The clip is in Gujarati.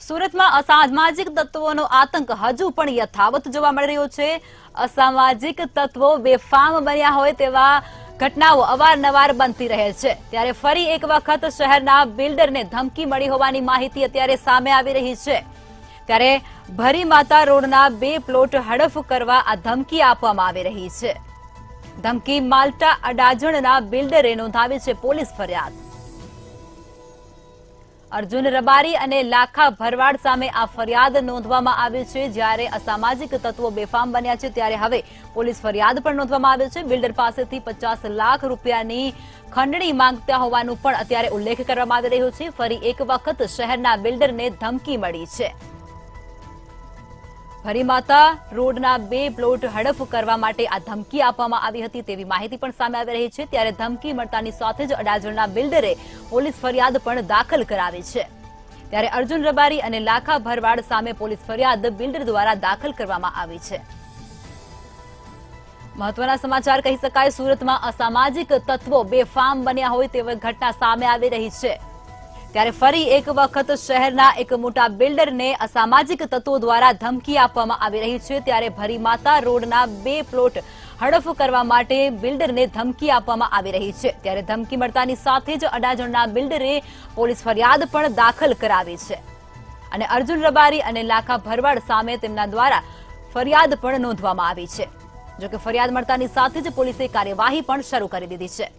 સુરતમાં અસામાજિક તત્વોનો આતંક હજુ પણ યથાવત જોવા મળી રહ્યો છે. અસામાજિક તત્વો બેફામ બન્યા હોય તેવા ઘટનાઓ અવારનવાર બનતી રહે છે. ત્યારે ફરી એક વખત શહેરના બિલ્ડરને ધમકી મળી હોવાની માહિતી અત્યારે સામે આવી રહી છે. ત્યારે ભરી માતા રોડના બે પ્લોટ હડફ કરવા આ ધમકી આપવામાં આવી રહી છે. ધમકી માલ્ટા અડાજણના બિલ્ડરે નોંધાવી છે પોલીસ ફરિયાદ. અર્જુન રબારી અને લાખા ભરવાડ સામે આ ફરિયાદ નોંધવામાં આવી છે. જ્યારે અસામાજિક તત્વો બેફામ બન્યા છે, ત્યારે હવે પોલીસ ફરિયાદ પણ નોંધવામાં આવી છે. બિલ્ડર પાસેથી પચાસ લાખ રૂપિયાની ખંડણી માંગતા હોવાનું પણ અત્યારે ઉલ્લેખ કરવામાં આવી રહ્યો છે. ફરી એક વખત શહેરના બિલ્ડરને ધમકી મળી છે. ભરીમાતા રોડના બે પ્લોટ હડફ કરવા માટે આ ધમકી આપવામાં આવી હતી તેવી માહિતી પણ સામે આવી રહી છે. ત્યારે ધમકી મળતાની સાથે જ અડાજણના બિલ્ડરે પોલીસ ફરિયાદ પણ દાખલ કરાવી છે. ત્યારે અર્જુન રબારી અને લાખા ભરવાડ સામે પોલીસ ફરિયાદ બિલ્ડર દ્વારા દાખલ કરવામાં આવી છે. મહત્વના સમાચાર કહી શકાય, સુરતમાં અસામાજિક તત્વો બેફામ બન્યા હોય તેવી ઘટના સામે આવી રહી છે. ત્યારે ફરી એક વખત શહેરના એક મોટા બિલ્ડરને અસામાજિક તત્વો દ્વારા ધમકી આપવામાં આવી રહી છે. ત્યારે ભરીમાતા રોડના બે પ્લોટ હડફ કરવા માટે બિલ્ડરને ધમકી આપવામાં આવી રહી છે. ત્યારે ધમકી મળતાની સાથે જ અડાજણના બિલ્ડરે પોલીસ ફરિયાદ પણ દાખલ કરાવી છે. અને અર્જુન રબારી અને લાખા ભરવાડ સામે તેમના દ્વારા ફરિયાદ પણ નોંધવામાં આવી છે. જોકે ફરિયાદ મળતાની સાથે જ પોલીસે કાર્યવાહી પણ શરૂ કરી દીધી છે.